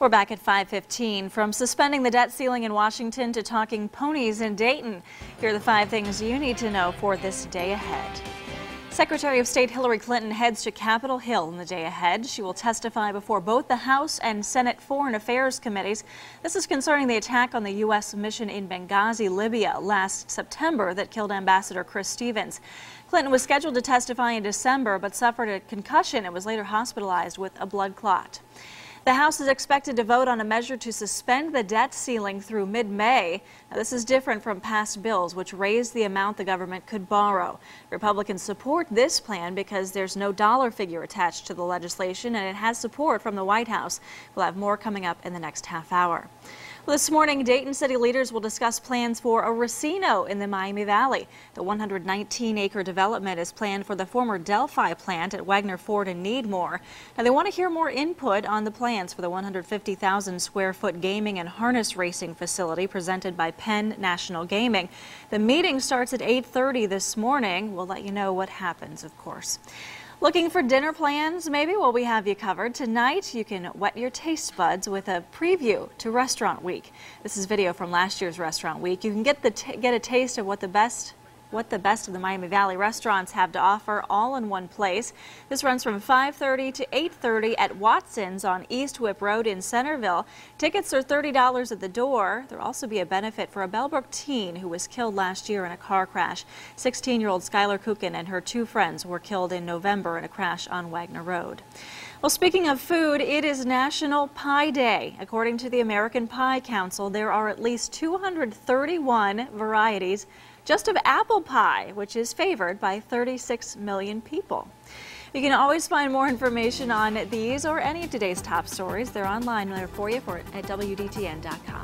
We're back at 515. From suspending the debt ceiling in Washington to talking ponies in Dayton. Here are the five things you need to know for this day ahead. Secretary of State Hillary Clinton heads to Capitol Hill in the day ahead. She will testify before both the House and Senate Foreign Affairs committees. This is concerning the attack on the U.S. mission in Benghazi, Libya last September that killed Ambassador Chris Stevens. Clinton was scheduled to testify in December but suffered a concussion and was later hospitalized with a blood clot. The House is expected to vote on a measure to suspend the debt ceiling through mid-May. this is different from past bills, which raised the amount the government could borrow. Republicans support this plan because there's no dollar figure attached to the legislation, and it has support from the White House. We'll have more coming up in the next half hour. This morning, Dayton City leaders will discuss plans for a racino in the Miami Valley. The 119-acre development is planned for the former Delphi plant at Wagner Ford and Needmore. Now, they want to hear more input on the plans for the 150,000 square foot gaming and harness racing facility presented by Penn National Gaming. The meeting starts at 8.30 this morning. We'll let you know what happens, of course. Looking for dinner plans, maybe? Well, we have you covered. Tonight, you can wet your taste buds with a preview to Restaurant Week. This is video from last year's Restaurant Week. You can get, the get a taste of what the best what the best of the Miami Valley restaurants have to offer all in one place. This runs from 5.30 to 8.30 at Watson's on East Whipp Road in Centerville. Tickets are $30 at the door. There'll also be a benefit for a Bellbrook teen who was killed last year in a car crash. 16-year-old Skylar Kukin and her two friends were killed in November in a crash on Wagner Road. Well, speaking of food, it is National Pie Day. According to the American Pie Council, there are at least 231 varieties just of apple pie, which is favored by 36 million people. You can always find more information on these or any of today's top stories. They're online there for you for, at WDTN.com.